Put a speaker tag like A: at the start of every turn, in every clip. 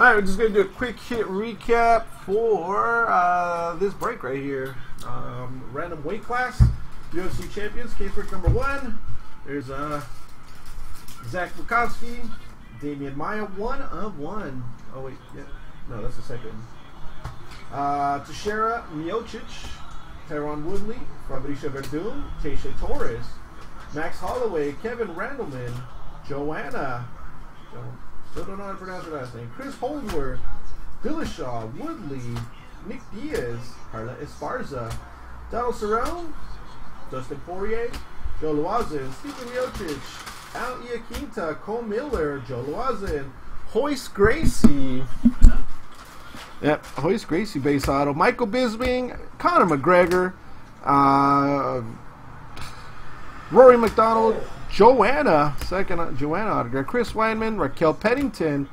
A: All right, we're just gonna do a quick hit recap for uh, this break right here. Um, random weight class, UFC champions, case break number one. There's uh, Zach Bukowski, Demian Maia, one of one. Oh wait, yeah, no, that's the second. Uh, Teixeira Miocic, Tyron Woodley, Fabricio Werdum, Tecia Torres, Max Holloway, Kevin Randleman, Joanna. Jo- Still don't know how to pronounce her last name. Chris Holdsworth, Dillashaw, Woodley, Nick Diaz, Carla Esparza, Donald Cerrone, Dustin Poirier, Joe Lauzon, Stephen Miocic, Al Iaquinta, Cole Miller, Joe Lauzon, Royce Gracie. Yep, Royce Gracie base auto. Michael Bisping, Conor McGregor, uh, Rory MacDonald, Joanna, second Joanna autograph, Chris Weidman, Raquel Pennington,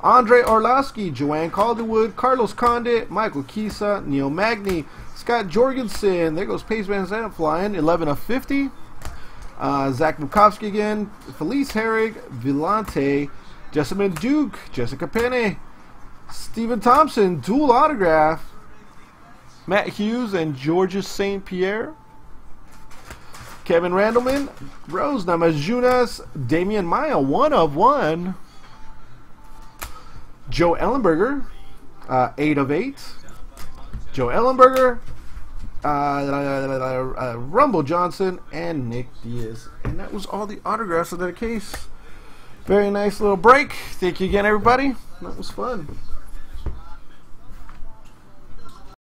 A: Andrei Arlovski, Joanne Calderwood, Carlos Condit, Michael Chiesa, Neil Magny, Scott Jorgensen, there goes Paige VanZant flying, 11 of 50. Uh, Zach Bukowski again, Felice Herrig, Villante, Jessamyn Duke, Jessica Penne, Stephen Thompson, dual autograph, Matt Hughes and Georges St. Pierre. Kevin Randleman, Rose Namajunas, Demian Maia, one of one. Joe Ellenberger, uh, eight of eight. Joe Ellenberger, uh, uh, Rumble Johnson, and Nick Diaz. And that was all the autographs of that case. Very nice little break. Thank you again, everybody. That was fun.